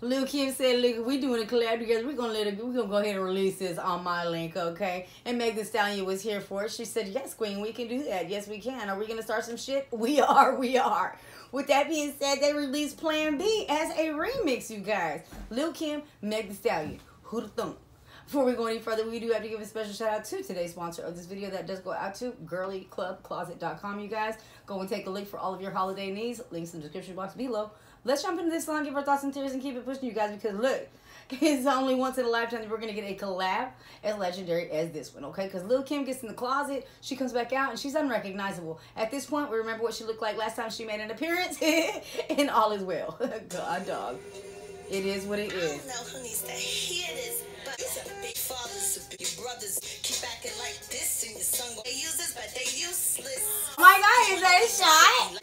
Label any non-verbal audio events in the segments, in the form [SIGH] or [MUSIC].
Lil Kim said, "Look, we doing a collab together. We're gonna let it. We're gonna go ahead and release this on my link, okay?" And Meg Thee Stallion was here for it. She said, "Yes, Queen, we can do that. Yes, we can. Are we gonna start some shit? [LAUGHS] We are. We are." With that being said, they released Plan B as a remix, you guys. Lil Kim, Meg Thee Stallion. Who'd have thunk? Before we go any further, we do have to give a special shout out to today's sponsor of this video that does go out to girlyclubcloset.com, you guys. Go and take a look for all of your holiday needs. Links in the description box below. Let's jump into this song, give our thoughts and tears, and keep it pushing, you guys, because look, [LAUGHS] it's only once in a lifetime that we're going to get a collab as legendary as this one, okay? Because Lil Kim gets in the closet, she comes back out, and she's unrecognizable. At this point, we remember what she looked like last time she made an appearance, [LAUGHS] and all is well. [LAUGHS] God, dog. It is what it is. Oh my god, is that a shot?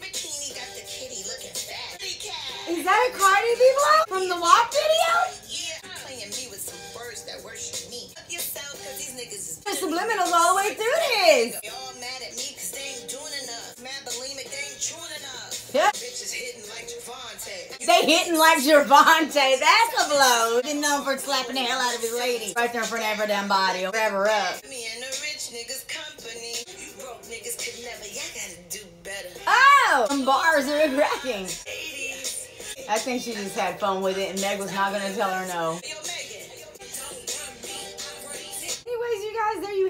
Is that a Cardi B blow from the WAP video? Yeah, playing me with some words that worship me. Fuck Yourself, cause these niggas is subliminals all the way through this. Y'all mad at me cause they ain't doing enough. Mad bulimic, they ain't chewing enough. Yeah. Bitches hitting like Javante. They hitting like Gervonta. That's a blow. Been known for slapping the hell out of his lady. Right there in front of every damn body. Forever up. Me and the rich niggas company. You broke niggas could never. Y'all gotta do better. Oh! Some bars are cracking. 80s. I think she just had fun with it and Meg was not gonna tell her no.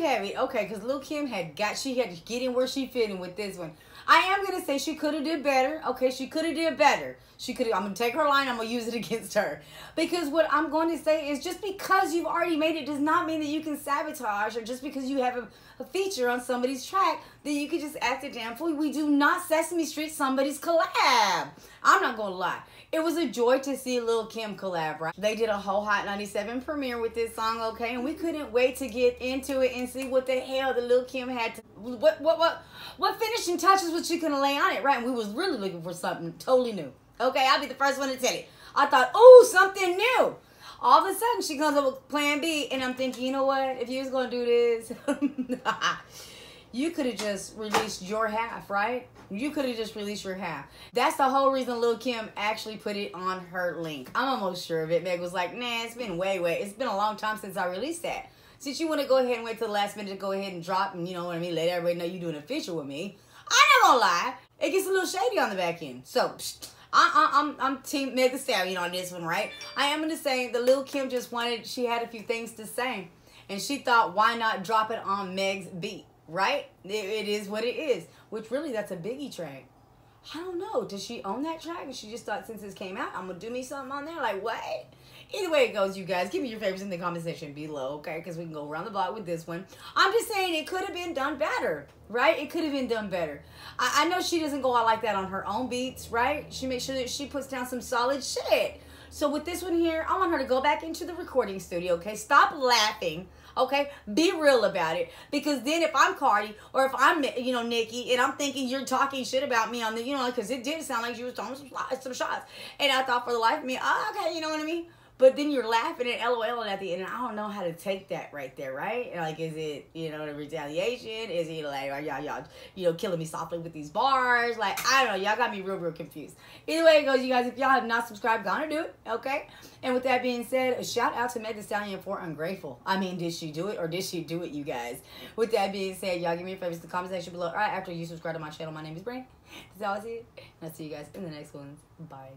Have it. Okay, because Lil Kim had got, she had to get in where she fit in with this one. I am gonna say she could have did better. Okay, she could have did better. She could. I'm gonna take her line. I'm gonna use it [LAUGHS] against her because what I'm going to say is just because you've already made it does not mean that you can sabotage, or just because you have a, a feature on somebody's track that you can just act a damn fool. We do not Sesame Street somebody's collab. I'm not gonna lie. It was a joy to see Lil Kim collab, right? They did a whole Hot 97 premiere with this song, okay? And we couldn't wait to get into it and see what the hell the Lil Kim had to what what what what finishing touches was she gonna lay on it, right? And we was really looking for something totally new. Okay, I'll be the first one to tell you. I thought, oh, something new. All of a sudden, she comes up with Plan B, and I'm thinking, you know what? If you was gonna do this, [LAUGHS] you could have just released your half, right? You could have just released your half. That's the whole reason Lil Kim actually put it on her link. I'm almost sure of it. Meg was like, nah, it's been way, way. It's been a long time since I released that. Since you want to go ahead and wait till the last minute to go ahead and drop and, you know what I mean, let everybody know you're doing a feature with me. I'm not gonna lie. It gets a little shady on the back end. So, psh, I, I, I'm I'm Team Meg Stallion on this one, right? I am gonna say the Lil Kim just wanted. She had a few things to say, and she thought, why not drop it on Meg's beat, right? It, it is what it is. Which really, that's a Biggie track. I don't know. Does she own that track? And she just thought since this came out, I'm gonna do me something on there. Like what? Either way it goes, you guys, give me your favorites in the comment section below, okay? Because we can go around the block with this one. I'm just saying it could have been done better, right? It could have been done better. I, I know she doesn't go out like that on her own beats, right? She makes sure that she puts down some solid shit. So with this one here, I want her to go back into the recording studio, okay? Stop laughing, okay? Be real about it. Because then if I'm Cardi or if I'm, you know, Nikki and I'm thinking you're talking shit about me on the, you know, because it did sound like she was throwing some, some shots. And I thought for the life of me, oh, okay, you know what I mean? But then you're laughing and LOL and at the end, and I don't know how to take that right there, right? Like, is it, you know, the retaliation? Is it like, are y'all, y'all, you know, killing me softly with these bars? Like, I don't know. Y'all got me real, real confused. Either way it goes, you guys, if y'all have not subscribed, gonna do it, okay? And with that being said, a shout out to Meg Stallion for Ungrateful. I mean, did she do it or did she do it, you guys? With that being said, y'all give me favorites in the comment section below. All right, after you subscribe to my channel, my name is Brandy. That's all I see. And I'll see you guys in the next ones. Bye.